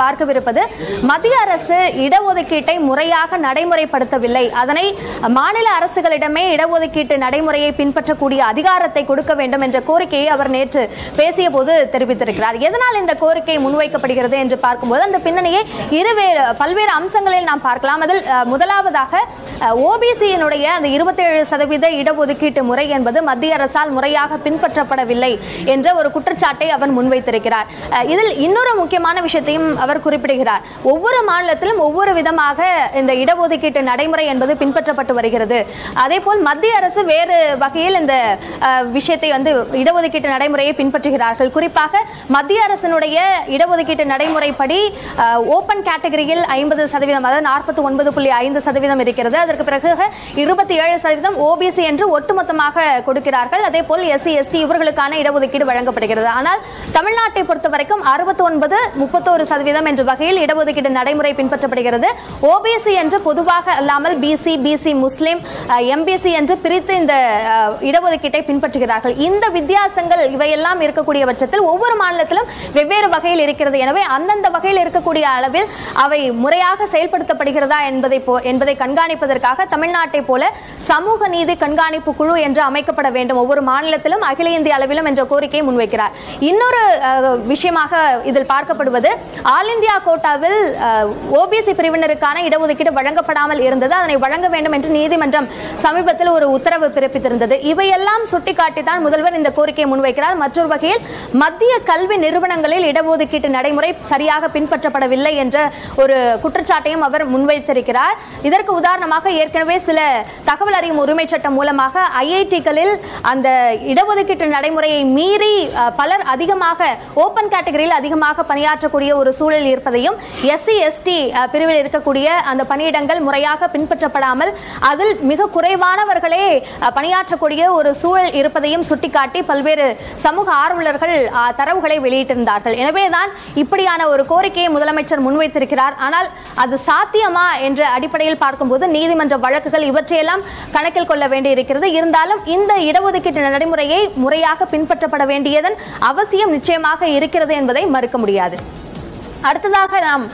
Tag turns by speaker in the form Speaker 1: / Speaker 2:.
Speaker 1: பார்க்கவிருப்பது. மத்திய அரசு இடஒதுக்கீட்டை முறையாக நடைமுறைப்படுத்தவில்லை. அதனை மாநில அரசுகளிடமே இடஒதுக்கீட்டு நடைமுறையை பின்பற்றக்கூடிய அதிகாரத்தை கொடுக்க வேண்டும் என்ற கோரிக்கையை அவர் நேற்று பேசிய போது தெரிவித்திருக்கிறார். எதனால் இந்த கோரிக்கை முன்வைக்கப்படுகிறது என்று பார்க்கும்போது அந்த பின்னணியை இருவேறு பல்வேறு அம்சங்களில் நாம் பார்க்கலாம். அதில் முதலாவதாக ஓபிசியினுடைய அந்த இருபத்தேழு சதவீத இடஒதுக்கீட்டு முறை என்பது மத்திய அரசால் முறையாக பின்பற்றப்படவில்லை என்ற ஒரு குற்றச்சாட்டை அவர் முன்வைத்திருக்கிறார். இதில் இன்னொரு முக்கியமான விஷயத்தையும் அவர் குறிப்பிடுகிறார். ஒவ்வொரு மாநிலத்திலும் ஒவ்வொரு விதமாக இந்த இடஒதுக்கீட்டு நடைமுறை என்பது பின்பற்றப்பட்டு வருகிறது. அதே போல் மத்திய அரசு வேறு வகையில் இந்த விஷயத்தை வந்து இடஒதுக்கீட்டு நடைமுறையை பின்பற்றுகிறார்கள். குறிப்பாக மத்திய அரசினுடைய இடஒதுக்கீட்டு நடைமுறைப்படி ஓபன் கேட்டகரியில் ஐம்பது சதவீதம் அதாவது நாற்பத்தி ஒன்பது புள்ளி ஐந்து சதவீதம் இருக்கிறது. அதற்கு பிறகு இருபத்தி ஏழு சதவீதம் ஓபிசி என்று ஒட்டுமொத்தமாக கொடுக்கிறார்கள். அதே போல் எஸ்சி எஸ்டி இவர்களுக்கான இடஒதுக்கீடு வழங்கப்படுகிறது. ஆனால் தமிழ்நாட்டை பொறுத்த வரைக்கும் அறுபத்தி ஒன்பது முப்பத்தோரு சதவீதம் என்ற வகையில் இடஒதுக்கீடு நடைமுறை பின்பற்றப்படுகிறது. ஓபிசி என்று பொதுவாக அல்லாமல் பிசி பிசி முஸ்லிம் எம்பிசி என்று பிரித்து இந்த இடஒதுக்கீட்டை பின்பற்றுகிறார்கள். இந்த வித்தியாசங்கள் இவையெல்லாம் இருக்கக்கூடிய பட்சத்தில் ஒவ்வொரு மாநிலத்திலும் வெவ்வேறு வகையில் இருக்கிறது. எனவே அந்தந்த வகையில் இருக்கக்கூடிய அளவில் அவை முறையாக செயல்படுத்தப்படுகிறதா என்பதை போ- என்பதை கண்காணிப்பதற்காக தமிழ்நாட்டை போல சமூக நீதி கண்காணிப்பு குழு என்று அமைக்கப்பட வேண்டும். ஒவ்வொரு மாநிலத்திலும் அகில இந்திய அளவிலும் என்ற கோரிக்கையை முன்வைக்கிறார். இன்னொரு விஷயமாக இதில் பார்க்கப்படுவது ஆல் இந்தியா கோட்டாவில் ஓபிசி பிரிவினருக்கான இடஒதுக்கீடு வழங்கப்படாமல் இருந்தது. அதனை வழங்க வேண்டும் என்று நீதிமன்றம் சமீபத்தில் ஒரு உத்தரவு பிறப்பித்திருந்தது. இவையெல்லாம் சுட்டிக்காட்டித்தான் முதல்வர் இந்த கோரிக்கையை முன்வைக்கிறார். மற்றொரு வகையில் மத்திய கல்வி நிறுவனங்களில் இடஒதுக்கீட்டு நடைமுறை சரியாக பின்பற்றப்படவில்லை என்ற ஒரு குற்றச்சாட்டையும் அவர் முன்வைத்திருக்கிறார். இதற்கு உதாரணமாக ஏற்கனவே சில தகவல் அறியும் உரிமை சட்டம் மூலமாக ஐஐடிகளில் அந்த இடஒதுக்கீட்டு நடைமுறையை மீறி பலர் அதிகமாக ஓபன் கேட்டகரியில் அதிகமாக பணியாற்றக்கூடிய ஒரு சூழல் இருப்பதையும் எஸ்சி எஸ்டி பிரிவில் இருக்கக்கூடிய அந்த பணியிடங்கள் முறையாக பின்பற்றப்படாமல் அதில் மிக குறைவானவர்களே பணியாற்றக்கூடிய ஒரு சூழல் இருப்பதையும் சுட்டிக்காட்டி பல்வேறு சமூக ஆர்வலர்கள் தரவுகளை வெளியிட்டிருந்தார்கள். எனவேதான் இப்படியான ஒரு கோரிக்கையை முதலமைச்சர் முன்வைத்திருக்கிறார். ஆனால் அது சாத்தியமா என்ற அடிப்படையில் பார்க்கும்போது நீதிமன்ற வழக்குகள் இவற்றையெல்லாம் கணக்கில் கொள்ள வேண்டியிருக்கிறது. இருந்தாலும் இந்த இடஒதுக்கீட்டு நடைமுறையை முறையாக பின்பற்றப்பட வேண்டியதன் அவசியம் நிச்சயமாக இருக்கிறது என்பதை மறுக்க முடியாது. அடுத்ததாக நாம்